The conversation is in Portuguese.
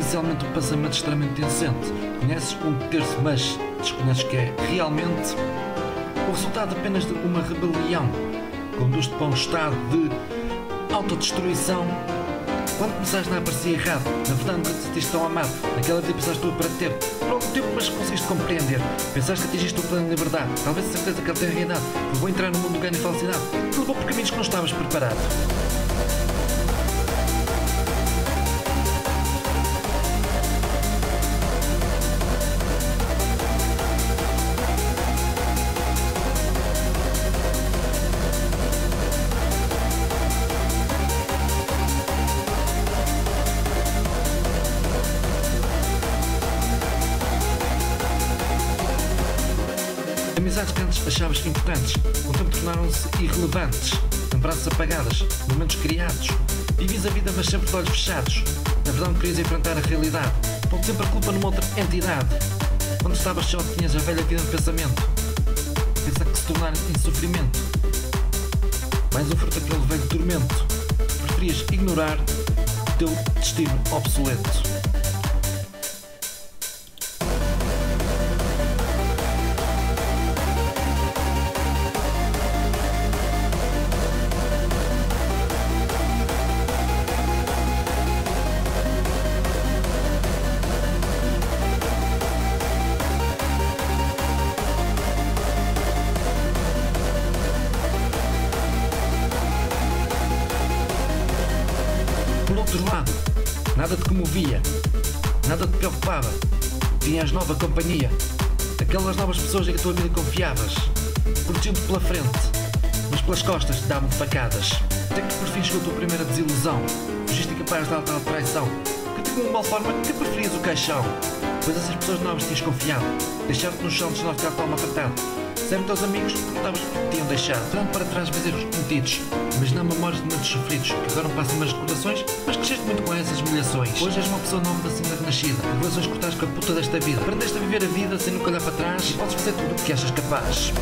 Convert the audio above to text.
inicialmente um pensamento extremamente inocente. Conheces um terço, mas desconheces que é realmente o resultado apenas de uma rebelião. Conduz-te para um estado de autodestruição. Quando começaste a aparecer errado, na verdade nunca te sentiste tão amado. Naquela vida pensaste tu para ter por algum tempo, mas conseguiste compreender. Pensaste que atingiste o plano de liberdade. Talvez a certeza que ele tem realidade. Levou a entrar no mundo do ganho e falsidade. Que levou por caminhos que não estavas preparado. Amizades que antes achavas importantes, com o tempo tornaram-se irrelevantes. Lembranças apagadas, momentos criados. Vives a vida, mas sempre de olhos fechados. Na verdade, querias enfrentar a realidade. Pondo sempre a culpa numa outra entidade. Quando estavas só, tinhas a velha vida de pensamento. Pensar que se tornar em sofrimento. Mais um fruto daquele velho tormento. Preferias ignorar o teu destino obsoleto. Lado, nada te comovia, nada te preocupava. Tinhas nova companhia, aquelas novas pessoas em que a tua vida confiavas, protegiam-te pela frente, mas pelas costas davam-te facadas. Até que por fim chegou a tua primeira desilusão, fugiste incapaz de dar tal traição, que te de uma forma que preferias o caixão, pois essas pessoas novas tinhas confiado, deixaram-te no chão de nós de alma apertado. Sempre teus amigos que tinham deixado. Olhando para trás, vês erros cometidos, mas não memórias de momentos sofridos, que agora passam mais recordações, mas cresceste muito com essas humilhações. Hoje és uma pessoa nova da segunda renascida, relações cortadas com a puta desta vida. Aprendeste a viver a vida sem nunca olhar para trás e podes fazer tudo o que achas capaz.